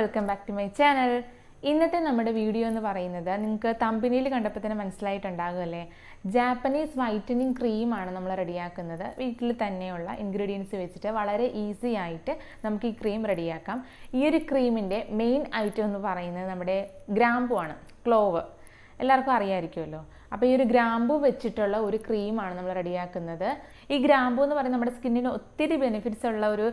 Welcome back to my channel ഇന്നത്തെ നമ്മുടെ video എന്ന് പറയുന്നത് നിങ്ങൾക്ക് തമ്പിനിയിൽ കണ്ടപ്പോൾ തന്നെ മനസ്സിലായിട്ടുണ്ടാകുമല്ലേ ജാപ്പനീസ് വൈറ്റനിങ് ക്രീമാണ് നമ്മൾ റെഡിയാക്കുന്നത്. വീട്ടിൽ തന്നെയുള്ള ഇൻഗ്രീഡിയൻസ് വെച്ചിട്ട് വളരെ ഈസി ആയിട്ട് നമുക്ക് ഈ ക്രീം റെഡിയാക്കാം. ഈ ഒരു ക്രീമിന്റെ മെയിൻ ഐറ്റം എന്ന് പറയുന്നത് നമ്മുടെ ഗ്രാമ്പു ആണ് ക്ലോവ് എല്ലാവർക്കും അറിയാമായിരിക്കുമല്ലോ. അപ്പോൾ ഈ ഒരു ഗ്രാമ്പു വെച്ചിട്ടുള്ള ഒരു ക്രീമാണ് നമ്മൾ റെഡിയാക്കുന്നത്. ഈ ഗ്രാമ്പു എന്ന് പറയുന്നത് നമ്മുടെ സ്കിന്നിന് ഒത്തിരി ബെനിഫിറ്റ്സ് ഉള്ള ഒരു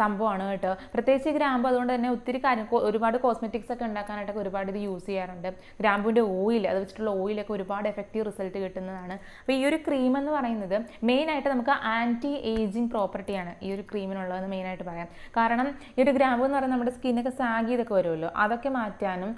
സംഭവമാണ് കേട്ടോ. പ്രത്യേകിച്ച് ഈ ഗ്രാമ്പു അതുകൊണ്ട് തന്നെ ഒത്തിരി കാര്യം ഒരുപാട് കോസ്മെറ്റിക്സ് ഒക്കെ ഉണ്ടാക്കാനായിട്ടൊക്കെ ഒരുപാട് ഇത് യൂസ് ചെയ്യാറുണ്ട്. ഗ്രാമ്പുവിന്റെ ഓയിൽ അത് വെച്ചിട്ടുള്ള ഓയിലൊക്കെ ഒരുപാട് എഫക്റ്റീവ് റിസൾട്ട് കിട്ടുന്നതാണ്. അപ്പോൾ ഈ ഒരു ക്രീം എന്ന് പറയുന്നത് മെയിനായിട്ട് നമുക്ക് ആന്റി ഏജിങ് പ്രോപ്പർട്ടിയാണ് ഈ ഒരു ക്രീമിനുള്ളതെന്ന് മെയിനായിട്ട് പറയാം. കാരണം ഈ ഒരു ഗ്രാമ്പു എന്ന് പറയുന്നത് നമ്മുടെ സ്കിന്നൊക്കെ സാഗി ഇതൊക്കെ വരുമല്ലോ. അതൊക്കെ മാറ്റാനും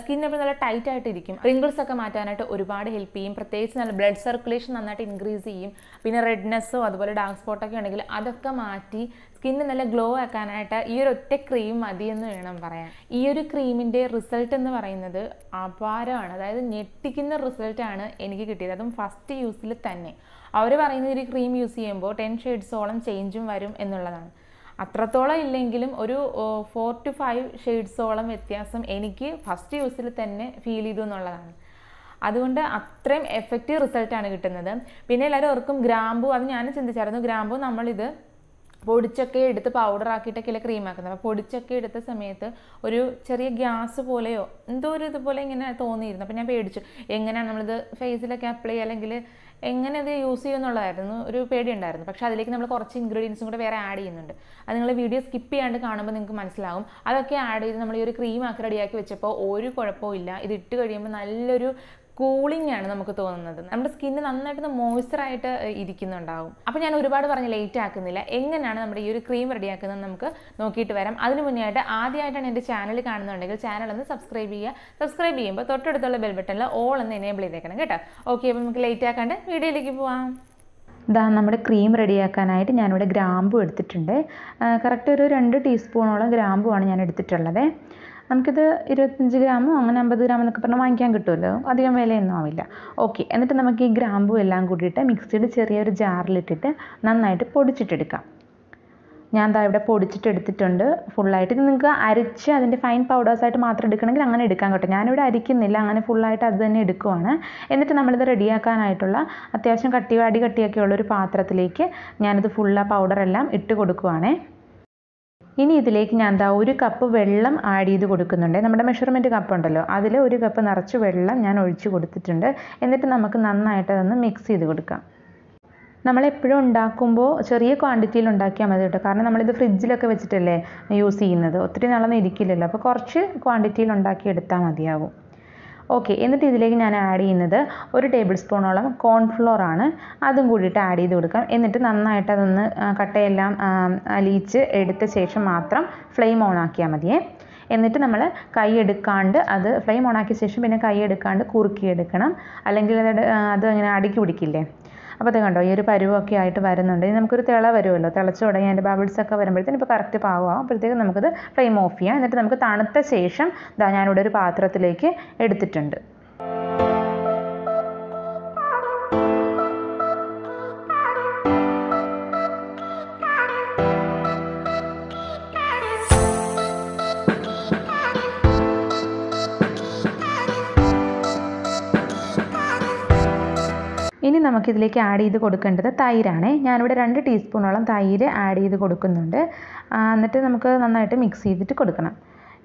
സ്കിൻ നല്ല ടൈറ്റ് ആയിട്ടിരിക്കും. റിങ്കിൾസ് ഒക്കെ മാറ്റാനായിട്ട് ഒരുപാട് ഹെൽപ്പ് ചെയ്യും. പ്രത്യേകിച്ച് നല്ല ബ്ലഡ് സർക്കുലേഷൻ നന്നായിട്ട് ഇൻക്രീസ് ചെയ്യും. പിന്നെ റെഡ്നെസ്സോ അതുപോലെ ഡാർക്ക് സ്പോട്ടൊക്കെ ഉണ്ടെങ്കിൽ അതൊക്കെ മാറ്റി സ്കിന്ന് നല്ല ഗ്ലോ ആക്കാനായിട്ട് ഈ ഒരു ഒറ്റ ക്രീം മതി എന്ന് വേണം പറയാൻ. ഈ ഒരു ക്രീമിന്റെ റിസൾട്ട് എന്ന് പറയുന്നത് അപാരമാണ്. അതായത് ഞെട്ടിക്കുന്ന റിസൾട്ടാണ് എനിക്ക് കിട്ടിയത്. അതും ഫസ്റ്റ് യൂസിൽ തന്നെ. അവർ പറയുന്ന ഒരു ക്രീം യൂസ് ചെയ്യുമ്പോൾ ടെൻ ഷെയ്ഡ്സോളം ചേഞ്ചും വരും എന്നുള്ളതാണ്. അത്രത്തോളം ഇല്ലെങ്കിലും ഒരു ഫോർ ടു ഫൈവ് ഷെയ്ഡ്സോളം വ്യത്യാസം എനിക്ക് ഫസ്റ്റ് യൂസിൽ തന്നെ ഫീൽ ചെയ്തു എന്നുള്ളതാണ്. അതുകൊണ്ട് അത്രയും എഫക്റ്റീവ് റിസൾട്ടാണ് കിട്ടുന്നത്. പിന്നെ എല്ലാവരും ഓർക്കും ഗ്രാമ്പു അത് ഞാൻ ചിന്തിച്ചായിരുന്നു. ഗ്രാമ്പു നമ്മളിത് പൊടിച്ചൊക്കെ എടുത്ത് പൗഡർ ആക്കിയിട്ടൊക്കെയല്ലേ ക്രീം ആക്കുന്നത്. അപ്പോൾ പൊടിച്ചൊക്കെ എടുത്ത സമയത്ത് ഒരു ചെറിയ ഗ്യാസ് പോലെയോ എന്തോ ഒരു ഇതുപോലെ ഇങ്ങനെ തോന്നിയിരുന്നു. അപ്പോൾ ഞാൻ പേടിച്ചു. എങ്ങനെയാണ് നമ്മളിത് ഫേസിലൊക്കെ അപ്ലൈ ചെയ്യുക അല്ലെങ്കിൽ എങ്ങനെ ഇത് യൂസ് ചെയ്യുമെന്നുള്ളതായിരുന്നു ഒരു പേടി ഉണ്ടായിരുന്നു പക്ഷേ അതിലേക്ക് നമ്മൾ കുറച്ച് ഇൻഗ്രീഡിയൻസും കൂടെ വേറെ ആഡ് ചെയ്യുന്നുണ്ട്. അത് നിങ്ങൾ വീഡിയോ സ്കിപ്പ് ചെയ്യാണ്ട് കാണുമ്പോൾ നിങ്ങൾക്ക് മനസ്സിലാവും. അതൊക്കെ ആഡ് ചെയ്ത് നമ്മൾ ഈ ഒരു ക്രീം ആക്കി റെഡിയാക്കി വെച്ചപ്പോൾ ഒരു കുഴപ്പവും ഇല്ല. ഇത് ഇട്ട് കഴിയുമ്പോൾ നല്ലൊരു കൂളിംഗ് ആണ് നമുക്ക് തോന്നുന്നത്. നമ്മുടെ സ്കിന്ന് നന്നായിട്ട് മോയ്സ്ചറായിട്ട് ഇരിക്കുന്നുണ്ടാവും. അപ്പോൾ ഞാൻ ഒരുപാട് പറഞ്ഞ് ലേറ്റ് ആക്കുന്നില്ല. എങ്ങനെയാണ് നമ്മുടെ ഈ ഒരു ക്രീം റെഡിയാക്കുന്നത് നമുക്ക് നോക്കിയിട്ട് വരാം. അതിന് മുന്നേ ആയിട്ട് ആദ്യമായിട്ടാണ് എന്റെ ചാനൽ കാണുന്നുണ്ടെങ്കിൽ ചാനൽ ഒന്ന് സബ്സ്ക്രൈബ് ചെയ്യുക. സബ്സ്ക്രൈബ് ചെയ്യുമ്പോൾ തൊട്ടടുത്തുള്ള ബെൽ ബട്ടണിൽ ഓൾ ഒന്ന് എനേബിൾ ചെയ്തേക്കണം കേട്ടോ. ഓക്കെ അപ്പോൾ നമുക്ക് ലേറ്റ് ആക്കാണ്ട് വീഡിയോയിലേക്ക് പോവാം. ഇതാ നമ്മുടെ ക്രീം റെഡിയാക്കാനായിട്ട് ഞാനിവിടെ ഗ്രാമ്പു എടുത്തിട്ടുണ്ട്. കറക്റ്റ് ഒരു രണ്ട് ടീസ്പൂണോളം ഗ്രാമ്പുമാണ് ഞാൻ എടുത്തിട്ടുള്ളത്. നമുക്കിത് ഇരുപത്തഞ്ച് ഗ്രാമോ അങ്ങനെ അമ്പത് ഗ്രാം എന്നൊക്കെ പറഞ്ഞാൽ വാങ്ങിക്കാൻ കിട്ടുമല്ലോ. അധികം വിലയൊന്നും ആവില്ല. ഓക്കെ എന്നിട്ട് നമുക്ക് ഈ ഗ്രാമ്പു എല്ലാം കൂടിയിട്ട് മിക്സിയുടെ ചെറിയൊരു ജാറിലിട്ടിട്ട് നന്നായിട്ട് പൊടിച്ചിട്ടെടുക്കാം. ഞാൻ ദാ ഇവിടെ പൊടിച്ചിട്ട് എടുത്തിട്ടുണ്ട് ഫുള്ളായിട്ട് ഇത് നിങ്ങൾക്ക് അരിച്ച് അതിന്റെ ഫൈൻ പൗഡേഴ്സായിട്ട് മാത്രം എടുക്കണമെങ്കിൽ അങ്ങനെ എടുക്കാൻ കേട്ടോ. ഞാനിവിടെ അരിക്കുന്നില്ല അങ്ങനെ ഫുള്ളായിട്ട് അത് തന്നെ എടുക്കുവാണ്. എന്നിട്ട് നമ്മളിത് റെഡിയാക്കാനായിട്ടുള്ള അത്യാവശ്യം കട്ടി അടി കട്ടിയൊക്കെയുള്ള ഒരു പാത്രത്തിലേക്ക് ഞാനിത് ഫുള്ള് ആ പൗഡറെല്ലാം ഇട്ട് കൊടുക്കുവാണേ. ഇനി ഇതിലേക്ക് ഞാൻ എന്താ ഒരു കപ്പ് വെള്ളം ആഡ് ചെയ്ത് കൊടുക്കുന്നുണ്ട്. നമ്മുടെ മെഷർമെന്റ് കപ്പ് ഉണ്ടല്ലോ. അതിൽ ഒരു കപ്പ് നിറച്ച് വെള്ളം ഞാൻ ഒഴിച്ച് കൊടുത്തിട്ടുണ്ട്. എന്നിട്ട് നമുക്ക് നന്നായിട്ട് അതൊന്ന് മിക്സ് ചെയ്ത് കൊടുക്കാം. നമ്മളെപ്പോഴും ഉണ്ടാക്കുമ്പോൾ ചെറിയ ക്വാണ്ടിറ്റിയിൽ ഉണ്ടാക്കിയാൽ മതി കേട്ടോ. കാരണം നമ്മളിത് ഫ്രിഡ്ജിലൊക്കെ വെച്ചിട്ടല്ലേ യൂസ് ചെയ്യുന്നത്. ഒത്തിരി നാളൊന്നും ഇരിക്കില്ലല്ലോ. അപ്പോൾ കുറച്ച് ക്വാണ്ടിറ്റിയിൽ ഉണ്ടാക്കി എടുത്താൽ മതിയാകും ഓക്കെ എന്നിട്ട് ഇതിലേക്ക് ഞാൻ ആഡ് ചെയ്യുന്നത് ഒരു ടേബിൾ സ്പൂണോളം കോൺഫ്ലോർ ആണ്. അതും കൂടിയിട്ട് ആഡ് ചെയ്ത് കൊടുക്കാം. എന്നിട്ട് നന്നായിട്ട് അതൊന്ന് കട്ടയെല്ലാം അലിയിച്ച് എടുത്ത ശേഷം മാത്രം ഫ്ലെയിം ഓൺ ആക്കിയാൽ മതിയേ. എന്നിട്ട് നമ്മൾ കൈ എടുക്കാണ്ട് അത് ഫ്ലെയിം ഓൺ ആക്കിയ ശേഷം പിന്നെ കൈ എടുക്കാണ്ട് കുറുക്കി എടുക്കണം. അല്ലെങ്കിൽ അത് അത് അങ്ങനെ അടുക്കി പിടിക്കില്ലേ? അപ്പോൾ അത് കണ്ടോ ഈ ഒരു പരുവൊക്കെ ആയിട്ട് വരുന്നുണ്ട്. ഇനി നമുക്കൊരു തിള വരുമല്ലോ. തിളച്ച് തുടങ്ങി അതിന്റെ ബബിൾസ് ഒക്കെ വരുമ്പോഴത്തേന് ഇപ്പോൾ കറക്റ്റ് പാകമാകും അപ്പോഴത്തേക്ക് നമുക്കത് ഫ്ലെയിം ഓഫ് ചെയ്യാം. എന്നിട്ട് നമുക്ക് തണുത്ത ശേഷം ഞാനിവിടെ ഒരു പാത്രത്തിലേക്ക് എടുത്തിട്ടുണ്ട്. നമുക്കിതിലേക്ക് ആഡ് ചെയ്ത് കൊടുക്കേണ്ടത് തൈരാണ്. ഞാനിവിടെ രണ്ട് ടീസ്പൂണോളം തൈര് ആഡ് ചെയ്ത് കൊടുക്കുന്നുണ്ട്. എന്നിട്ട് നമുക്ക് നന്നായിട്ട് മിക്സ് ചെയ്തിട്ട് കൊടുക്കണം.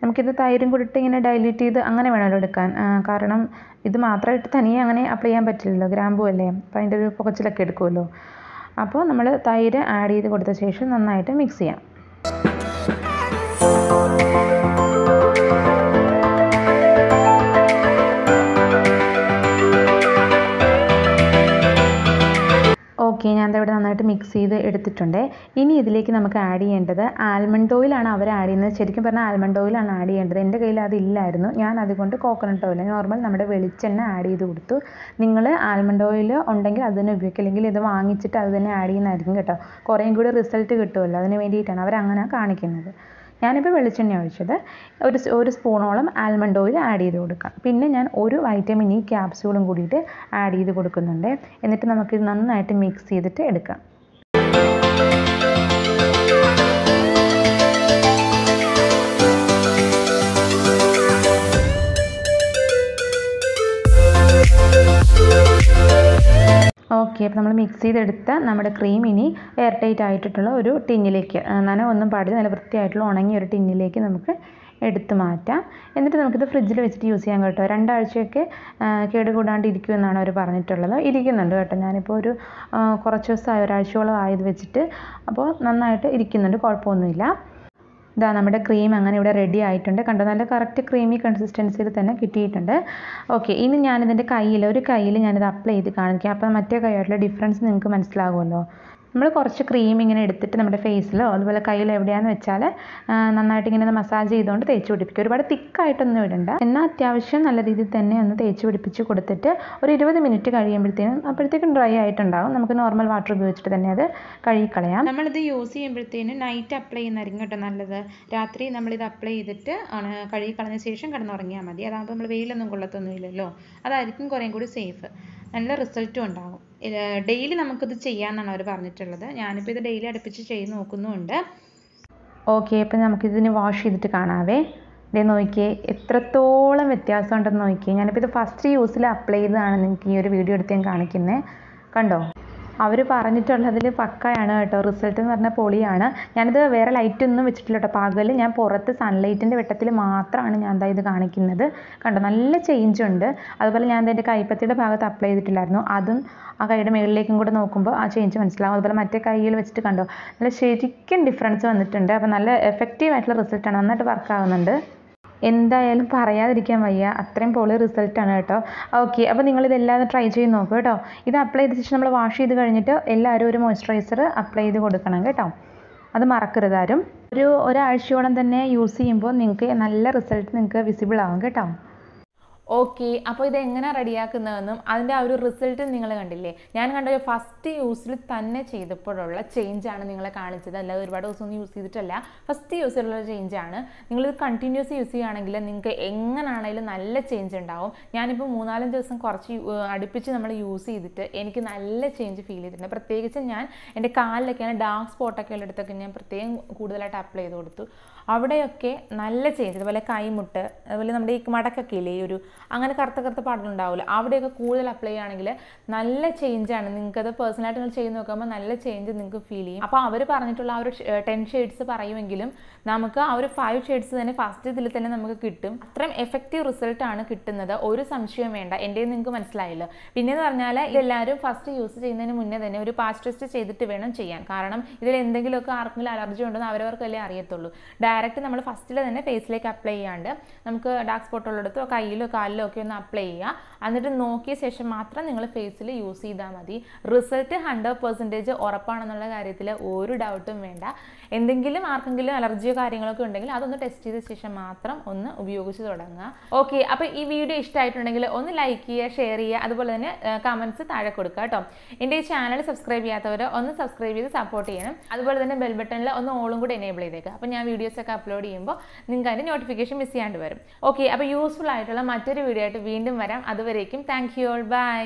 നമുക്കിത് തൈരും കൂടിയിട്ട് ഇങ്ങനെ ഡൈലൂട്ട് ചെയ്ത് അങ്ങനെ വേണമല്ലോ എടുക്കാൻ. കാരണം ഇത് മാത്രമായിട്ട് തനിയെ അങ്ങനെ അപ്ലൈ ചെയ്യാൻ പറ്റില്ലല്ലോ. ഗ്രാമ്പു അല്ലേ? അപ്പോൾ അതിന്റെ ഒരു പുകച്ചിലൊക്കെ എടുക്കുമല്ലോ. അപ്പോൾ നമ്മൾ തൈര് ആഡ് ചെയ്ത് കൊടുത്ത ശേഷം നന്നായിട്ട് മിക്സ് ചെയ്യാം. ഓക്കെ ഞാൻ ഇവിടെ നന്നായിട്ട് മിക്സ് ചെയ്ത് എടുത്തിട്ടുണ്ട്. ഇനി ഇതിലേക്ക് നമുക്ക് ആഡ് ചെയ്യേണ്ടത് ആൽമണ്ട് ഓയിലാണ് അവർ ആഡ് ചെയ്യുന്നത്. ശരിക്കും പറഞ്ഞാൽ ആൽമണ്ട് ഓയിലാണ് ആഡ് ചെയ്യേണ്ടത്. എന്റെ കയ്യിൽ അതില്ലായിരുന്നു ഞാൻ അതുകൊണ്ട് കോക്കനട്ട് ഓയിൽ നോർമൽ നമ്മുടെ വെളിച്ചെണ്ണ ആഡ് ചെയ്ത് കൊടുത്തു. നിങ്ങൾ ആൽമണ്ട് ഓയിൽ ഉണ്ടെങ്കിൽ അത് തന്നെ ഉപയോഗിക്കുക. അല്ലെങ്കിൽ ഇത് വാങ്ങിച്ചിട്ട് അത് തന്നെ ആഡ് ചെയ്യുന്നതായിരിക്കും കേട്ടോ. കുറേയും കൂടി റിസൾട്ട് കിട്ടുമല്ലോ. അതിന് വേണ്ടിയിട്ടാണ് അങ്ങനെ കാണിക്കുന്നത്. ഞാനിപ്പോൾ വെളിച്ചെണ്ണ ഒഴിച്ചത്. ഒരു ഒരു സ്പൂണോളം ആൽമണ്ട് ഓയിൽ ആഡ് ചെയ്ത് കൊടുക്കാം. പിന്നെ ഞാൻ ഒരു വൈറ്റമിൻ ഇ ക്യാപ്സ്യൂളും കൂടിയിട്ട് ആഡ് ചെയ്ത് കൊടുക്കുന്നുണ്ട്. എന്നിട്ട് നമുക്കിത് നന്നായിട്ട് മിക്സ് ചെയ്തിട്ട് എടുക്കാം. ഓക്കെ അപ്പോൾ നമ്മൾ മിക്സ് ചെയ്തെടുത്ത നമ്മുടെ ക്രീം ഇനി എയർ ടൈറ്റ് ആയിട്ടുള്ള ഒരു ടിന്നിലേക്ക് നന ഒന്നും പാടില്ല നല്ല വൃത്തിയായിട്ടുള്ള ഉണങ്ങിയ ഒരു ടിന്നിലേക്ക് നമുക്ക് എടുത്തു മാറ്റാം. എന്നിട്ട് നമുക്കിത് ഫ്രിഡ്ജിൽ വെച്ചിട്ട് യൂസ് ചെയ്യാൻ കേട്ടോ. രണ്ടാഴ്ചയൊക്കെ കേടുകൂടാണ്ട് ഇരിക്കുമെന്നാണ് അവർ പറഞ്ഞിട്ടുള്ളത്. ഇരിക്കുന്നുണ്ട് കേട്ടോ. ഞാനിപ്പോൾ ഒരു കുറച്ച് ദിവസമായി ഒരാഴ്ചയോളം ആയത് വെച്ചിട്ട്. അപ്പോൾ നന്നായിട്ട് ഇരിക്കുന്നുണ്ട് കുഴപ്പമൊന്നുമില്ല. ഇതാ നമ്മുടെ ക്രീം അങ്ങനെ ഇവിടെ റെഡി ആയിട്ടുണ്ട്. കണ്ടോ? നല്ല കറക്റ്റ് ക്രീമി കൺസിസ്റ്റൻസിയിൽ തന്നെ കിട്ടിയിട്ടുണ്ട്. ഓക്കെ ഇനി ഞാനിതിന്റെ കയ്യിൽ ഒരു കയ്യിൽ ഞാനിത് അപ്ലൈ ചെയ്ത് കാണിക്കാം. അപ്പോൾ മറ്റേ കൈയായിട്ടുള്ള ഡിഫറൻസ് നിങ്ങൾക്ക് മനസ്സിലാകുമല്ലോ നമ്മൾ കുറച്ച് ക്രീം ഇങ്ങനെ എടുത്തിട്ട് നമ്മുടെ ഫേസിലോ അതുപോലെ കയ്യിലോ എവിടെയാണെന്ന് വെച്ചാൽ നന്നായിട്ട് ഇങ്ങനെ മസാജ് ചെയ്തുകൊണ്ട് തേച്ച് പിടിപ്പിക്കുക ഒരുപാട് തിക്കായിട്ടൊന്നും ഇടണ്ട. എന്നാൽ അത്യാവശ്യം നല്ല രീതിയിൽ തന്നെ ഒന്ന് തേച്ച് പിടിപ്പിച്ച് കൊടുത്തിട്ട് ഒരു ഇരുപത് മിനിറ്റ് കഴിയുമ്പോഴത്തേനും അപ്പോഴത്തേക്കും ഡ്രൈ ആയിട്ടുണ്ടാവും. നമുക്ക് നോർമൽ വാട്ടർ ഉപയോഗിച്ചിട്ട് തന്നെ അത് കഴുകിക്കളയാം. നമ്മളിത് യൂസ് ചെയ്യുമ്പോഴത്തേനും നൈറ്റ് അപ്ലൈ ചെയ്യുന്നതായിരിക്കും കേട്ടോ നല്ലത്. രാത്രി നമ്മളിത് അപ്ലൈ ചെയ്തിട്ട് ആണ് കഴുകിക്കളഞ്ഞ ശേഷം കിടന്നുറങ്ങിയാൽ മതി. അതാകുമ്പോൾ നമ്മൾ വെയിലൊന്നും കൊള്ളത്തൊന്നുമില്ലല്ലോ അതായിരിക്കും കുറേ കൂടി സേഫ് നല്ല റിസൾട്ടും ഉണ്ടാകും ഡെയിലി നമുക്കിത് ചെയ്യാമെന്നാണ് അവർ പറഞ്ഞിട്ടുള്ളത്. ഞാനിപ്പോൾ ഇത് ഡെയിലി അടുപ്പിച്ച് ചെയ്ത് നോക്കുന്നുമുണ്ട് ഓക്കെ അപ്പം നമുക്കിതിന് വാഷ് ചെയ്തിട്ട് കാണാവേ. ഇതേ നോക്കിയേ എത്രത്തോളം വ്യത്യാസം ഉണ്ടെന്ന് നോക്കിയേ. ഞാനിപ്പോൾ ഇത് ഫസ്റ്റ് യൂസിൽ അപ്ലൈ ചെയ്തതാണ് നിങ്ങൾക്ക് ഈ ഒരു വീഡിയോ എടുത്ത് ഞാൻ കാണിക്കുന്നത് കണ്ടോ? അവർ പറഞ്ഞിട്ടുള്ളതിൽ പക്കയാണ് കേട്ടോ. റിസൾട്ട് എന്ന് പറഞ്ഞാൽ പൊളിയാണ്. ഞാനിത് വേറെ ലൈറ്റ് ഒന്നും വെച്ചിട്ടില്ല കേട്ടോ. പകൽ ഞാൻ പുറത്ത് സൺലൈറ്റിന്റെ വെട്ടത്തിൽ മാത്രമാണ് ഞാൻ എന്താ ഇത് കാണിക്കുന്നത്. കണ്ടോ? നല്ല ചേഞ്ച് ഉണ്ട്. അതുപോലെ ഞാൻ എന്റെ കൈപ്പത്തിയുടെ ഭാഗത്ത് അപ്ലൈ ചെയ്തിട്ടില്ലായിരുന്നു. അതും ആ കൈയുടെ മുകളിലേക്കും കൂടെ നോക്കുമ്പോൾ ആ ചേഞ്ച് മനസ്സിലാവും. അതുപോലെ മറ്റേ കൈയിൽ വെച്ചിട്ട് കണ്ടോ? നല്ല ശരിക്കും ഡിഫറൻസ് വന്നിട്ടുണ്ട്. അപ്പോൾ നല്ല എഫക്റ്റീവ് ആയിട്ടുള്ള റിസൾട്ടാണ് നന്നായിട്ട് വർക്ക് ആവുന്നുണ്ട്. എന്തായാലും പറയാതിരിക്കാൻ വയ്യ. അത്രയും പൊളി റിസൾട്ടാണ് കേട്ടോ. ഓക്കെ അപ്പോൾ നിങ്ങളിതെല്ലാം ട്രൈ ചെയ്ത് നോക്കൂ കേട്ടോ. ഇത് അപ്ലൈ ചെയ്ത ശേഷം നമ്മൾ വാഷ് ചെയ്ത് കഴിഞ്ഞിട്ട് എല്ലാവരും ഒരു മോയ്സ്ചറൈസർ അപ്ലൈ ചെയ്ത് കൊടുക്കണം കേട്ടോ. അത് മറക്കരുത് ആരും. ഒരു ഒരാഴ്ചയോളം തന്നെ യൂസ് ചെയ്യുമ്പോൾ നിങ്ങൾക്ക് നല്ല റിസൾട്ട് നിങ്ങൾക്ക് വിസിബിൾ ആകും കേട്ടോ. ഓക്കെ അപ്പോൾ ഇത് എങ്ങനെ റെഡിയാക്കുന്നതെന്നും അതിന്റെ ആ ഒരു റിസൾട്ട് നിങ്ങൾ കണ്ടില്ലേ? ഞാൻ കണ്ട ഒരു ഫസ്റ്റ് യൂസിൽ തന്നെ ചെയ്തപ്പോഴുള്ള ചേഞ്ചാണ് നിങ്ങളെ കാണിച്ചത്. അല്ലാതെ ഒരുപാട് ദിവസമൊന്നും യൂസ് ചെയ്തിട്ടല്ല. ഫസ്റ്റ് യൂസിലുള്ള ചേഞ്ചാണ് നിങ്ങളിത് കണ്ടിന്യൂസ് യൂസ് ചെയ്യുകയാണെങ്കിൽ നിങ്ങൾക്ക് എങ്ങനെയാണെങ്കിലും നല്ല ചേഞ്ച് ഉണ്ടാവും. ഞാനിപ്പോൾ മൂന്നാലഞ്ച് ദിവസം കുറച്ച് അടുപ്പിച്ച് നമ്മൾ യൂസ് ചെയ്തിട്ട് എനിക്ക് നല്ല ചേഞ്ച് ഫീൽ ചെയ്തിട്ടുണ്ട്. പ്രത്യേകിച്ച് ഞാൻ എന്റെ കാലിലൊക്കെയാണ് ഡാർക്ക് സ്പോട്ടൊക്കെ ഉള്ളിടത്തൊക്കെ ഞാൻ പ്രത്യേകം കൂടുതലായിട്ട് അപ്ലൈ ചെയ്ത് കൊടുത്തു. അവിടെയൊക്കെ നല്ല ചേഞ്ച് അതുപോലെ കൈമുട്ട് അതുപോലെ നമ്മുടെ ഈ മടക്കൊക്കെ ഇല്ലേ ഒരു അങ്ങനെ കറുത്ത കറുത്ത പാടുണ്ടാവില്ല അവിടെയൊക്കെ കൂടുതൽ അപ്ലൈ ചെയ്യുകയാണെങ്കിൽ നല്ല ചേഞ്ചാണ് നിങ്ങൾക്കത് പേഴ്സണലായിട്ട് നിങ്ങൾ ചെയ്ത് നോക്കുമ്പോൾ നല്ല ചേഞ്ച് നിങ്ങൾക്ക് ഫീൽ ചെയ്യും. അപ്പോൾ അവർ പറഞ്ഞിട്ടുള്ള ആ ഒരു ടെൻ ഷെയ്ഡ്സ് പറയുമെങ്കിലും നമുക്ക് ആ ഒരു ഫൈവ് ഷെയ്ഡ്സ് തന്നെ ഫസ്റ്റ് ഇതിൽ തന്നെ നമുക്ക് കിട്ടും. അത്രയും എഫക്റ്റീവ് റിസൾട്ടാണ് കിട്ടുന്നത്. ഒരു സംശയം വേണ്ട. എന്റെ നിങ്ങൾക്ക് മനസ്സിലായല്ലോ. പിന്നെന്ന് പറഞ്ഞാൽ ഇതെല്ലാവരും ഫസ്റ്റ് യൂസ് ചെയ്യുന്നതിന് മുന്നേ തന്നെ ഒരു പാച്ച് ടെസ്റ്റ് ചെയ്തിട്ട് വേണം ചെയ്യാൻ. കാരണം ഇതിൽ എന്തെങ്കിലുമൊക്കെ ആർക്കെങ്കിലും അലർജി ഉണ്ടെന്ന് അവരവർക്കല്ലേ അറിയത്തുള്ളൂ. ഡയറക്റ്റ് നമ്മൾ ഫസ്റ്റിൽ തന്നെ ഫേസിലേക്ക് അപ്ലൈ ചെയ്യാണ്ട് നമുക്ക് ഡാർക്ക് സ്പോട്ട് ഉള്ളിടത്തോ കയ്യിലോ കാലിലോ ഒക്കെ ഒന്ന് അപ്ലൈ ചെയ്യുക. എന്നിട്ട് നോക്കിയ ശേഷം മാത്രം നിങ്ങൾ ഫേസിൽ യൂസ് ചെയ്താൽ മതി. റിസൾട്ട് ഹൺഡ്രഡ് പെർസെന്റേജ് ഉറപ്പാണെന്നുള്ള കാര്യത്തിൽ ഒരു ഡൗട്ടും വേണ്ട. എന്തെങ്കിലും ആർക്കെങ്കിലും അലർജിയോ കാര്യങ്ങളൊക്കെ ഉണ്ടെങ്കിൽ അതൊന്ന് ടെസ്റ്റ് ചെയ്ത ശേഷം മാത്രം ഒന്ന് ഉപയോഗിച്ച് തുടങ്ങുക. ഓക്കെ അപ്പോൾ ഈ വീഡിയോ ഇഷ്ടമായിട്ടുണ്ടെങ്കിൽ ഒന്ന് ലൈക്ക് ചെയ്യുക ഷെയർ ചെയ്യുക അതുപോലെ തന്നെ കമൻസ് താഴെ കൊടുക്കുക കേട്ടോ. എന്റെ ഈ ചാനൽ സബ്സ്ക്രൈബ് ചെയ്യാത്തവർ ഒന്ന് സബ്സ്ക്രൈബ് ചെയ്ത് സപ്പോർട്ട് ചെയ്യണം. അതുപോലെ തന്നെ ബെൽ ബട്ടണിൽ ഒന്ന് ഓളും കൂടി എനേബിൾ ചെയ്തേക്കുക അപ്പോൾ ഞാൻ വീഡിയോസ് ഒക്കെ അപ്ലോഡ് ചെയ്യുമ്പോൾ നിങ്ങൾക്ക് അതിന്റെ നോട്ടിഫിക്കേഷൻ മിസ് ചെയ്യാണ്ട് വരും. ഓക്കെ അപ്പോൾ യൂസ്ഫുൾ ആയിട്ടുള്ള മറ്റൊരു വീഡിയോ ആയിട്ട് വീണ്ടും വരാം. അതുവരേക്കും താങ്ക് യു ഓൾ ബൈ